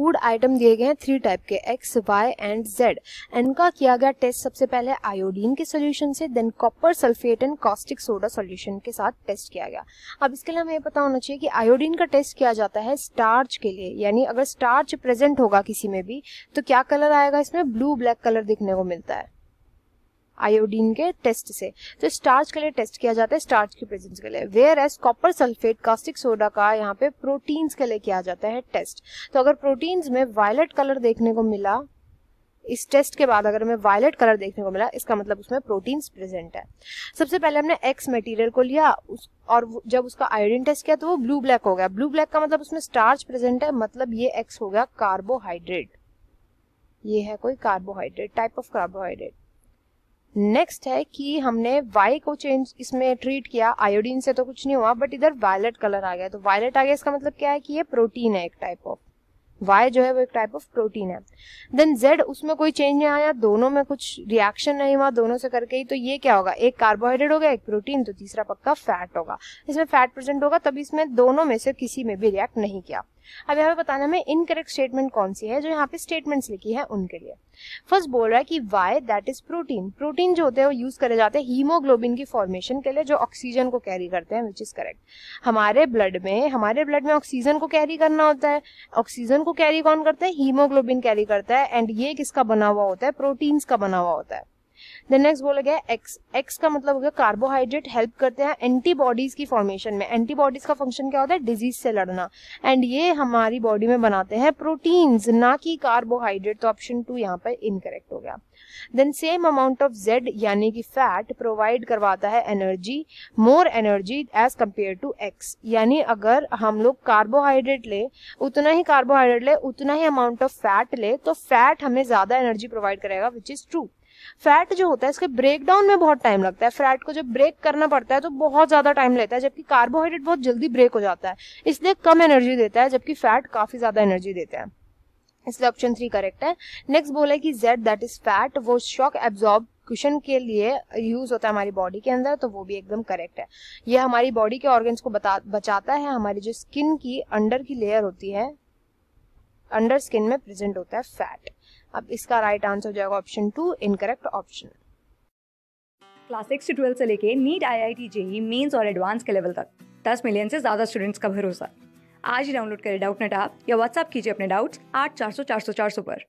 Food item दिए गए हैं थ्री टाइप के, एक्स, वाई एंड जेड। इनका किया गया टेस्ट सबसे पहले आयोडीन के सोल्यूशन से then copper sulphate and caustic soda solution के साथ टेस्ट किया गया। अब इसके लिए हमें यह पता होना चाहिए कि आयोडीन का टेस्ट किया जाता है स्टार्च के लिए। यानी अगर स्टार्च प्रेजेंट होगा किसी में भी तो क्या कलर आएगा इसमें? ब्लू ब्लैक कलर दिखने को मिलता है। आयोडीन के टेस्ट से। तो स्टार्च के लिए टेस्ट किया जाता है स्टार्च की प्रेजेंस के लिए। Where as copper sulphate caustic soda का यहाँ पे प्रोटीन्स के लिए किया जाता है टेस्ट तो अगर प्रोटीन्स में वायलेट कलर देखने को मिला, इस टेस्ट के बाद अगर हमें वायलेट कलर देखने को मिला, इसका मतलब उसमें प्रोटीन्स प्रेजेंट है। सबसे पहले हमने एक्स मटेरियल को लिया, उस, और जब उसका आयोडीन टेस्ट किया तो वो ब्लू ब्लैक हो गया। ब्लू ब्लैक का मतलब उसमें स्टार्च प्रेजेंट है मतलब ये एक्स हो गया कार्बोहाइड्रेट ये है कोई carbohydrate type of carbohydrate next है कि हमने वाई को चेंज इसमें ट्रीट किया आयोडीन से तो कुछ नहीं हुआ बट इधर वायलेट कलर आ गया। तो वायलेट आ गया, इसका मतलब क्या है कि ये प्रोटीन है एक टाइप ऑफ़ वाई जो है वो एक टाइप ऑफ़ प्रोटीन है। देन जेड उसमें कोई चेंज नहीं आया, दोनों में कुछ रिएक्शन नहीं हुआ, दोनों से करके ही तो ये क्या होगा? एक कार्बोहाइड्रेट हो गया, एक प्रोटीन तो तीसरा पक्का फैट होगा। इसमें फैट प्रेजेंट होगा, तभी इसमें दोनों में से किसी में भी रिएक्ट नहीं किया। अब यहाँ पे बताना में इनकरेक्ट स्टेटमेंट कौन सी है, जो यहाँ पे स्टेटमेंट्स लिखी है उनके लिए। फ़र्स्ट बोल रहा है कि Y that is protein protein जो होते हैं, वो यूज़ करे जाते हैं हीमोग्लोबिन की फॉर्मेशन के लिए, जो ऑक्सीजन को कैरी करते हैं विच इज़ करेक्ट हमारे ब्लड में, हमारे ब्लड में ऑक्सीजन को कैरी करना होता है। ऑक्सीजन को कैरी कौन करता है? हीमोग्लोबिन कैरी करता है। एंड ये किसका बना हुआ होता है? प्रोटीन्स का बना हुआ होता है। देन नेक्स्ट बोला गया एक्स एक्स का मतलब हो गया कार्बोहाइड्रेट हेल्प करते हैं एंटीबॉडीज की फॉर्मेशन में। एंटीबॉडीज का फ़ंक्शन क्या होता है? डिज़ीज़ से लड़ना। एंड ये हमारी बॉडी में बनाते हैं प्रोटीन्स ना कि कार्बोहाइड्रेट तो ऑप्शन टू यहाँ पर इनकरेक्ट हो गया। Then same amount of Z यानी कि फैट प्रोवाइड करवाता है energy more energy as compare to X यानी अगर हम लोग कार्बोहाइड्रेट ले, उतना ही कार्बोहाइड्रेट ले, उतना ही अमाउंट ऑफ़ फैट ले तो फैट हमें ज़्यादा एनर्जी प्रोवाइड करेगा विच इज़ ट्रू फैट जो होता है, इसके ब्रेक डाउन में बहुत टाइम लगता है। फैट को जब ब्रेक करना पड़ता है तो बहुत ज़्यादा टाइम लेता है, जबकि कार्बोहाइड्रेट बहुत जल्दी ब्रेक हो जाता है। इसलिए कम एनर्जी देता है, जबकि फैट काफ़ी ज़्यादा एनर्जी देता है। इसलिए ऑप्शन थ्री करेक्ट है। नेक्स्ट बोले कि जेड दैट इज़ फैट वो शॉक एब्जॉर्ब क्वेश्चन के लिए यूज़ होता है हमारी बॉडी के अंदर तो वो भी एकदम करेक्ट है। ये हमारी बॉडी के ऑर्गन्स को बता, बचाता है, हमारी जो स्किन की, अंडर की लेयर होती है अंडर स्किन में प्रेजेंट होता है फैट अब इसका राइट आंसर हो जाएगा option two incorrect option class six से ट्वेल्थ से लेके NEET I I T JEE Mains और एडवांस के लेवल तक, दस मिलियन से ज़्यादा स्टूडेंट्स का भरोसा. आज ही डाउनलोड करें डाउट नेट आप या व्हाट्सअप कीजिए अपने डाउट्स आठ चार सौ चार सौ चार सौ पर.